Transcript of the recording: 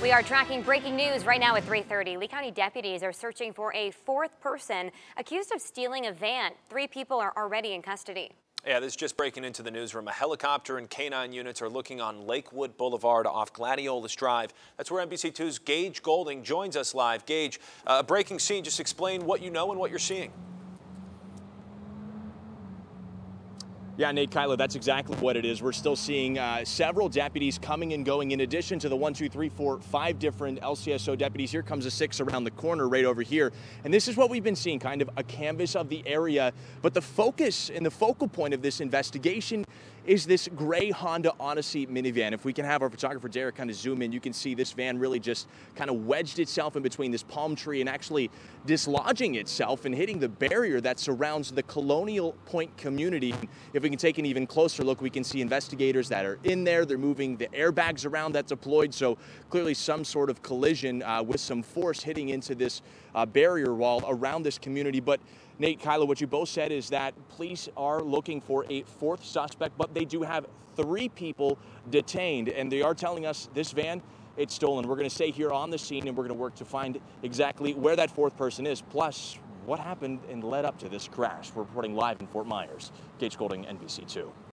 We are tracking breaking news right now at 3:30. Lee County deputies are searching for a fourth person accused of stealing a van. Three people are already in custody. Yeah, this is just breaking into the newsroom. A helicopter and canine units are looking on Lakewood Boulevard off Gladiolus Drive. That's where NBC2's Gage Goulding joins us live. Gage, a uh, breaking scene. Just explain what you know and what you're seeing. Yeah, Nate Kyla, that's exactly what it is. We're still seeing uh, several deputies coming and going in addition to the one, two, three, four, five different LCSO deputies. Here comes a six around the corner right over here. And this is what we've been seeing, kind of a canvas of the area. But the focus and the focal point of this investigation is this gray Honda Odyssey minivan. If we can have our photographer Derek kind of zoom in, you can see this van really just kind of wedged itself in between this palm tree and actually dislodging itself and hitting the barrier that surrounds the Colonial Pointe community. If we can take an even closer look, we can see investigators that are in there. They're moving the airbags around that deployed, so clearly some sort of collision uh, with some force hitting into this uh, barrier wall around this community. But Nate, Kyla, what you both said is that police are looking for a fourth suspect, but they do have three people detained, and they are telling us this van it's stolen. We're going to stay here on the scene and we're going to work to find exactly where that fourth person is, plus what happened and led up to this crash. We're reporting live in Fort Myers. Gage Goulding, NBC2.